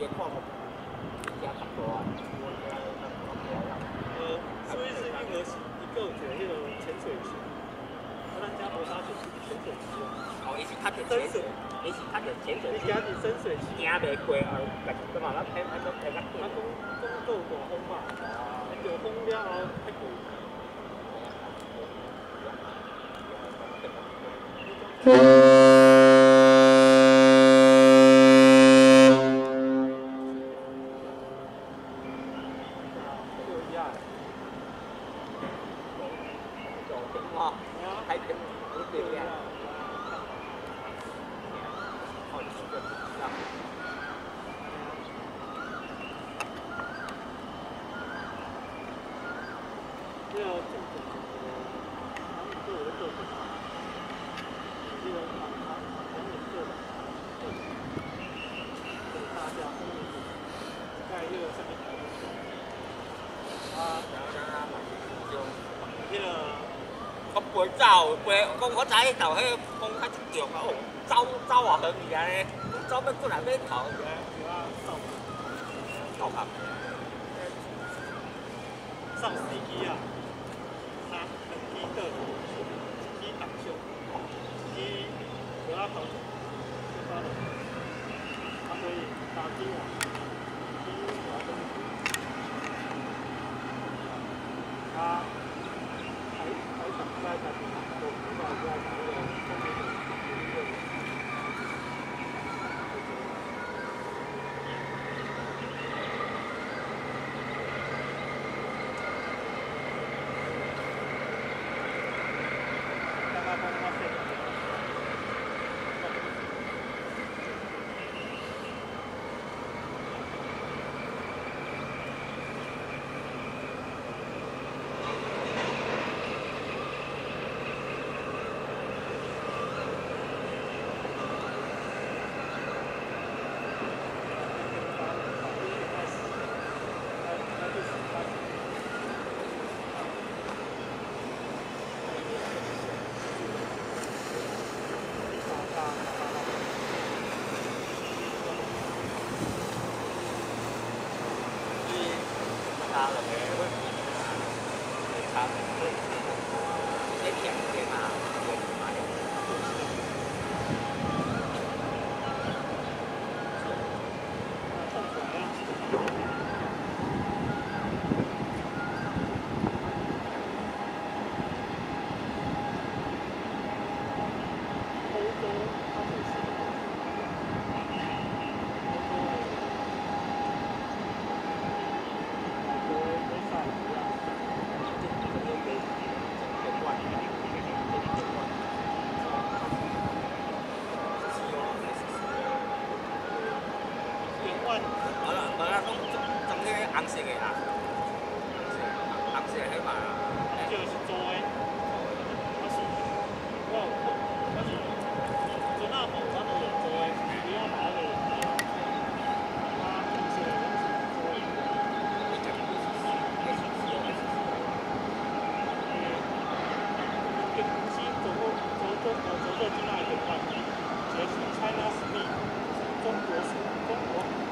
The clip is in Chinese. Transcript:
也看个，也看个啊，我呃，苏伊士运是一个叫迄种潜水型，咱家博沙就是潜水型，哦，也是拍水，也是拍水型。这家是深水型，惊未过啊，对嘛？咱拍拍都拍六公公到大风嘛，啊，到风了后，拍过。好，还屏，准备我的主场，这个个拍照，拍公我仔一照嘿，公开始叫啊，照照啊，很厉害嘞，照边个哪边头？啊，上上上上十一啊，他第一个，第一档袖，第一，不要跑，第二档，他可以打第一，第一档袖，他。ハハハハ对。夺冠，好了，好了，总总总些暗色的啊，暗色的，暗色起码，那就是做的，还是，我，还是，就那黄山多的比较毛多，啊，就是，以前就是，就是说，呃，这次中国中国中国那一场，就是 China's beat，中国。あっ。